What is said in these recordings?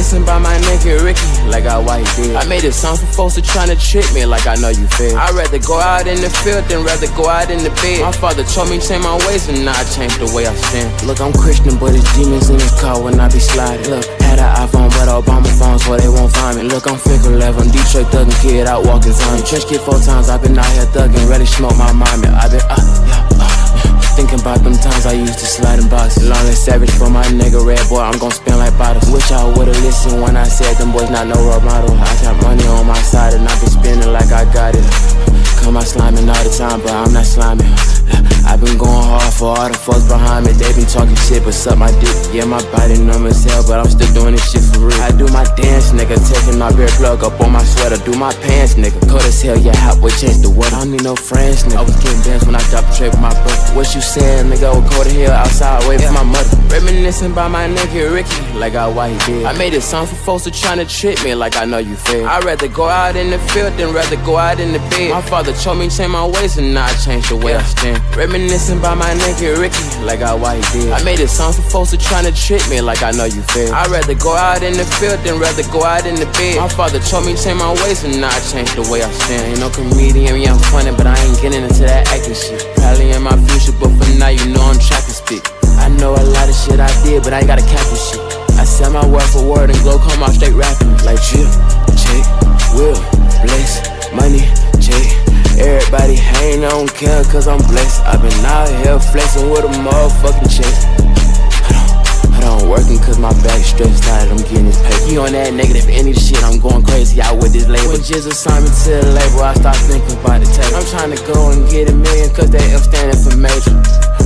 Reminiscing by my nigga Ricky, like I white did. I made a song for folks who tryna trick me, like I know you feel. I'd rather go out in the field than rather go out in the bed. My father told me change my ways, and now I changed the way I stand. Look, I'm Christian, but it's demons in this car when I be sliding. Look, had an iPhone, but Obama phones, where they won't find me. Look, I'm fickle 11, Detroit thuggin' kid, out walking zombie. Trench kid four times, I've been out here thuggin', ready smoke my mind. I been, uh, yeah. Thinking about them times I used to slide in boxes. Lonely savage for my nigga red boy, I'm gon' spin like bottles. Wish I would've listened when I said them boys not no role model. I got money on my side and I been spending like I got it. Come out sliming all the time, but I'm not sliming. I been going hard for all the folks behind me. They been talking shit, but suck my dick. Yeah, my body numb as hell, but I'm still doing this shit for real. I do my dance, nigga, taking my beer plug up on my sweater. Do my pants, nigga, cold as hell, yeah, hot boy, change the weather. I don't need no friends, nigga. I was getting dance when I dropped the trade with my brother. What you saying, nigga? I was cold as hell outside, waiting yeah. for my mother. Reminiscing by my nigga Ricky, like I why he did. I made a song for folks who trying to trick me, like I know you feel. I'd rather go out in the field than rather go out in the bed. My father told me change my ways, and now I changed the way yeah. I stand. Reminiscing by my nigga Ricky, like I why he did. I made a song for folks who trying to trick me, like I know you feel. I'd rather go out in the field than rather go out in the bed. My father told me change my ways, and now I changed the way I stand. Ain't no comedian, yeah, I'm funny, but I ain't getting into that acting shit. Probably in my future, but for now, you know I'm trapping spit. I know a lot of shit I did, but I ain't got a cap and shit. I sell my word for word and glow come out straight rapping. Like chill, check, on care cause I'm blessed. I've been out here flexing with a motherfucking check. I don't, working cause my back stretched out, I'm getting this pay. You on that negative energy shit, I'm going crazy out with this label. When just assigned me to the label, I start thinking about the tape. I'm trying to go and get a million cause that F standing for major.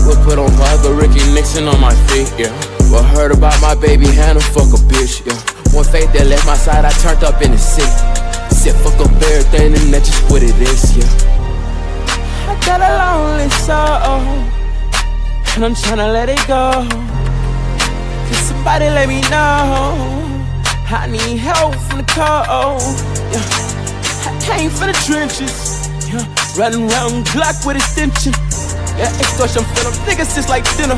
We'll put on Vodka, Ricky Nixon on my feet, yeah. Well, heard about my baby Hannah, fuck a bitch, yeah. One fate that left my side, I turned up in the city. Said fuck up everything, and that's just what it is, yeah. I got a lonely soul, and I'm tryna let it go. Cause somebody let me know I need help from the cold, yeah. I came from the trenches, yeah. Running around Glock with extension. Yeah, extortion for them niggas just like dinner.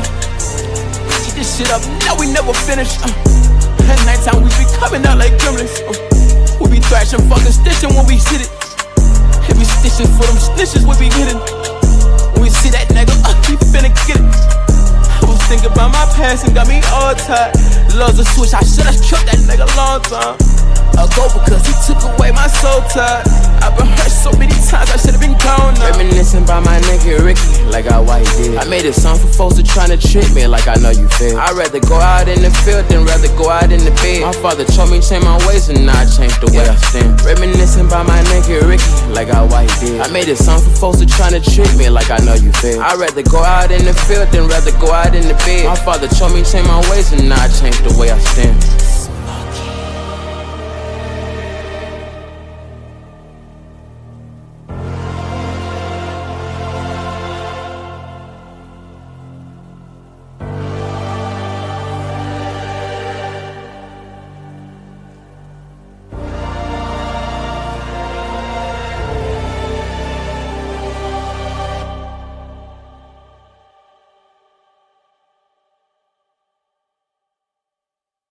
Eat this shit up, now we never finish. Uh. At nighttime we be coming out like gremlins. Uh. We be thrashing, fucking stitching when we hit it. Stitching for them snitches, we be hitting. When we see that nigga, uh, we finna get it. I was thinking about my past and got me all tied. Loves a switch, I should've killed that nigga long time ago because he took away my soul tie. I've been hurt so many times, I should've been gone now. Reminiscing by my nigga Ricky, like I white did. I made a song for folks who tryna trick me, like I know you feel. I'd rather go out in the field than rather go out in the bed. My father told me change my ways, and now I changed the way yeah. I stand. Reminiscing by my nigga Ricky, like I white did. I made a song for folks who tryna trick me, like I know you feel. I'd rather go out in the field than rather go out in the bed. My father told me change my ways, and now I changed the way I stand.